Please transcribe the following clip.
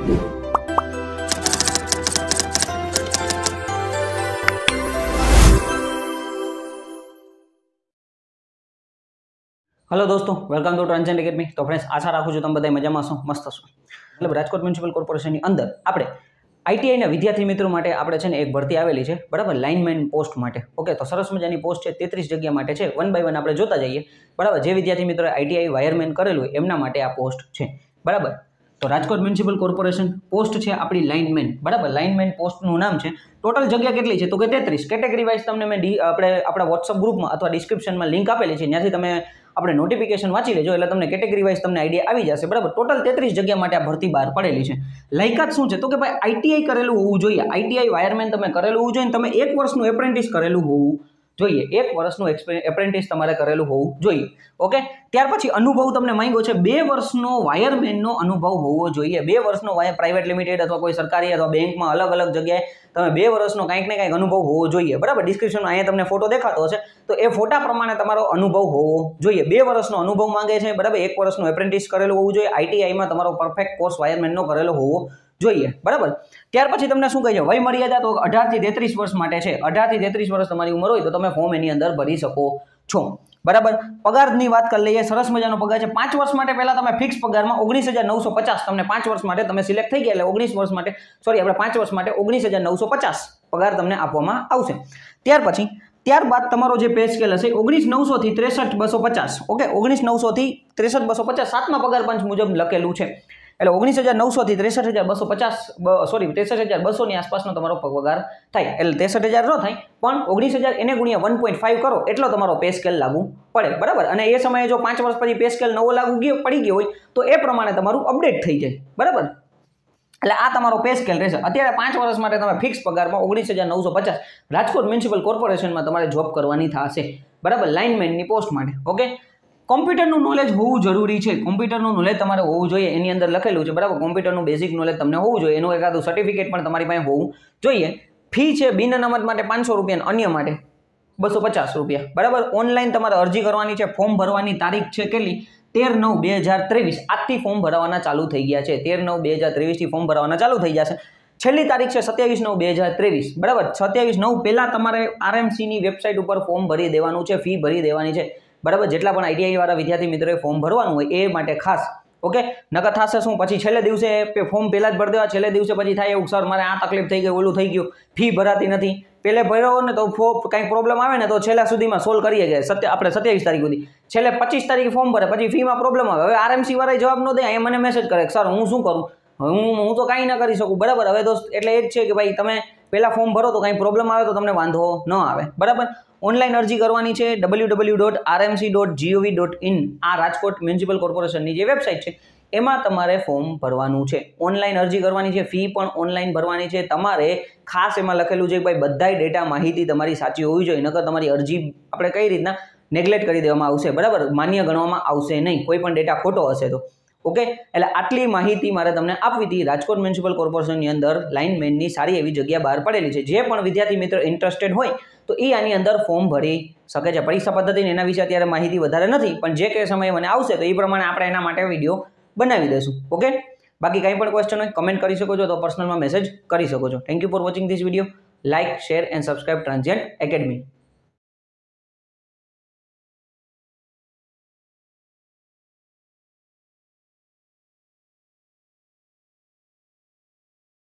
Hello દોસ્તો welcome to ટ્રાન્સજેન્ડ academy તો friends આશા રાખું છું તમે બધા મજામાં છો મસ્ત છો એટલે રાજકોટ મ્યુનિસિપલ કોર્પોરેશનની અંદર આપણે આઈટીઆઈના વિદ્યાર્થી મિત્રો માટે આપણે છે ને એક ભરતી આવેલી છે, બરાબર લાઇનમેન પોસ્ટ માટે. ઓકે તો સરસ મજાની પોસ્ટ છે, તેત્રીસ જગ્યા માટે છે વન બાય વન આપણે જોતા જઈએ. બરાબર, જે વિદ્યાર્થી મિત્રોએ આઈટીઆઈ વાયરમેન કરેલું એમના માટે આ પોસ્ટ છે. બરાબર તો રાજકોટ મ્યુનિસિપલ કોર્પોરેશન પોસ્ટ છે આપણી લાઇનમેન બરાબર? લાઇનમેન પોસ્ટનું નામ છે. ટોટલ જગ્યા કેટલી છે? તો કે તેત્રીસ. કેટેગરી વાઇઝ તમને મેં ડી આપણે આપણા વોટ્સઅપ ગ્રુપમાં અથવા ડિસ્ક્રિપ્શનમાં લિંક આપેલી છે. ત્યાંથી તમે આપણે નોટિફિકેશન વાંચી લેજો એટલે તમને કેટેગરી વાઇઝ તમને આઈડિયા આવી જશે. બરાબર? ટોટલ તેત્રીસ જગ્યા માટે આ ભરતી બહાર પડેલી છે. લાયકાત શું છે? તો કે ભાઈ આઈટીઆઈ કરેલું હોવું જોઈએ. આઈટીઆઈ વાયરમેન તમે કરેલું હોવું જોઈએ તમે એક વર્ષનું એપ્રેન્ટિસ કરેલું હોવું જોઈએ, એક વર્ષનું એપ્રેન્ટિસ તમારે કરેલું હોવું જોઈએ, ઓકે? ત્યાર પછી અનુભવ તમને માંગ્યો છે, બે વર્ષનો વાયરમેનનો અનુભવ હોવો જોઈએ. બે વર્ષનો વાયર પ્રાઇવેટ લિમિટેડ અથવા કોઈ સરકારી અથવા બેંકમાં અલગ અલગ જગ્યાએ તમે બે વર્ષનો કંઈક ને કંઈક અનુભવ હોવો જોઈએ, બરાબર? ડિસ્ક્રિપ્શનમાં અહીંયા તમને ફોટો દેખાતો હશે, તો એ ફોટા પ્રમાણે તમારો અનુભવ હોવો જોઈએ. બે વર્ષનો અનુભવ માંગે છે, બરાબર? એક વર્ષનું એપ્રેન્ટિસ કરેલું હોવું જોઈએ આઈટીઆઈમાં તમારો પરફેક્ટ કોર્સ વાયરમેનનો કરેલો હોવો જોઈએ, બરાબર? ત્યાર પછી તમને શું કહે છે વય મર્યાદા તો અઢારથી તેત્રીસ વર્ષ માટે છે. અઢારથી તેત્રીસ વર્ષ તમારી ઉંમર હોય તો તમે ફોર્મ એની અંદર ભરી શકો છો. બરાબર? પગારની વાત કરી લઈએ, સરસ મજાનો પગાર છે. પાંચ વર્ષ માટે પહેલાં તમે ફિક્સ પગારમાં ઓગણીસ હજાર નવસો પચાસ તમને પાંચ વર્ષ માટે તમે સિલેક્ટ થઈ ગયા એટલે ઓગણીસ વર્ષ માટે સોરી આપણે પાંચ વર્ષ માટે ઓગણીસ હજાર નવસો પચાસ પગાર તમને આપવામાં આવશે. ત્યાર પછી, ત્યારબાદ તમારો જે પે સ્કેલ હશે ઓગણીસ નવસોથી ત્રેસઠ બસો પચાસ ઓકે ઓગણીસ નવસોથી ત્રેસઠ બસો પચાસ સાતમા પગાર પંચ મુજબ લખેલું છે. એટલે ઓગણીસ હજાર નવસોથી ત્રેસઠ હજાર બસો પચાસ સોરી ત્રેસઠ હજાર બસોની આસપાસનો તમારો પગાર થાય. એટલે ત્રેસઠ હજાર ન થાય, પણ ઓગણીસ હજાર એને ગુણ્યા વન પોઈન્ટ ફાઇવ કરો, એટલો તમારો પે સ્કેલ લાગુ પડે. બરાબર? અને એ સમયે જો પાંચ વર્ષ પછી પે સ્કેલ નવો લાગુ ગયો, પડી ગયો હોય, તો એ પ્રમાણે તમારું અપડેટ થઈ જાય. બરાબર? એટલે આ તમારો પે સ્કેલ રહેશે. અત્યારે પાંચ વર્ષ માટે તમે ફિક્સ પગારમાં ઓગણીસ હજાર નવસો પચાસ રાજકોટ મ્યુનિસિપલ કોર્પોરેશનમાં તમારે જોબ કરવાની થશે. બરાબર? લાઇનમેનની પોસ્ટ માટે. ઓકે કોમ્પ્યુટરનું નોલેજ હોવું જરૂરી છે. કોમ્પ્યુટરનું નોલેજ તમારે હોવું જોઈએ. એની અંદર લખેલું છે, બરાબર? કોમ્પ્યુટરનું બેઝિક નોલેજ તમને હોવું જોઈએ. એનું એકાદું સર્ટિફિકેટ પણ તમારી પાસે હોવું જોઈએ. ફી છે બિન અનામત માટે પાંચસો રૂપિયા અન્ય માટે બસો પચાસ રૂપિયા. બરાબર? ઓનલાઈન તમારે અરજી કરવાની છે. ફોર્મ ભરવાની તારીખ છે કેટલી? તેર નવ બે હજાર ત્રેવીસ. આજથી ફોર્મ ભરવાના ચાલુ થઈ ગયા છે. તેર નવ બે હજાર ત્રેવીસથી ફોર્મ ભરવાના ચાલુ થઈ જશે છેલ્લી તારીખ છે સત્યાવીસ નવ બે હજાર ત્રેવીસ. બરાબર? સત્યાવીસ નવ પહેલાં તમારે આરએમસીની વેબસાઇટ ઉપર ફોર્મ ભરી દેવાનું છે. ફી ભરી દેવાની છે. બરાબર? જેટલા પણ આઈટીઆઈવાળા વિદ્યાર્થી મિત્રોએ ફોર્મ ભરવાનું હોય એ માટે ખાસ ઓકે નકર થશે શું? પછી છેલ્લે દિવસે ફોર્મ પહેલાં જ ભરી દેવા, છેલ્લે દિવસે પછી થાય એવું સર મારે આ તકલીફ થઈ ગઈ, ઓલું થઈ ગયું ફી ભરાતી નથી. પહેલે ભર્યો ને તો ફો કંઈક પ્રોબ્લેમ આવે ને તો છેલ્લા સુધીમાં સોલ્વ કરીએ કે સત્ય આપણે સત્યાવીસ તારીખ સુધી. છેલ્લે પચીસ તારીખે ફોર્મ ભરે, પછી ફીમાં પ્રોબ્લેમ આવે. હવે આરએમસી વાળા જવાબ ન દે એ મને મેસેજ કરે સર હું શું કરું? હું હું તો કાંઈ ન કરી શકું. બરાબર? હવે દોસ્ત, એટલે એ જ છે કે ભાઈ, તમે પહેલાં ફોર્મ ભરો તો કાંઈ પ્રોબ્લેમ આવે તો તમને વાંધો ન આવે. બરાબર? ઓનલાઈન અરજી કરવાની છે W W dot RMC dot gov dot in આ રાજકોટ મ્યુનિસિપલ કોર્પોરેશનની જે વેબસાઇટ છે, એમાં તમારે ફોર્મ ભરવાનું છે. ઓનલાઈન અરજી કરવાની છે ફી પણ ઓનલાઈન ભરવાની છે. તમારે ખાસ એમાં લખેલું છે કે ભાઈ, બધાય ડેટા માહિતી તમારી સાચી હોવી જોઈએ, નકર તમારી અરજી આપણે કઈ રીતના નેગ્લેક્ટ કરી દેવામાં આવશે. બરાબર? માન્ય ગણવામાં આવશે નહીં. કોઈ પણ ડેટા ખોટો હશે તો. ઓકે એટલે આટલી માહિતી મારે તમને આપવી હતી. રાજકોટ મ્યુનિસિપલ કોર્પોરેશનની અંદર લાઇનમેનની સારી એવી જગ્યા બહાર પડેલી છે. જે પણ વિદ્યાર્થી મિત્ર ઇન્ટરેસ્ટેડ હોય, તો એ આની અંદર ફોર્મ ભરી શકે છે. પરીક્ષા પદ્ધતિની એના વિશે અત્યારે માહિતી વધારે નથી, પણ જે કે સમયે મને આવશે, તો એ પ્રમાણે આપણે એના માટે વીડિયો બનાવી દઈશું. ઓકે બાકી કંઈ પણ ક્વેશ્ચન હોય કમેન્ટ કરી શકો છો, તો પર્સનલમાં મેસેજ કરી શકો છો. Thank you for watching this video like share and subscribe transient academy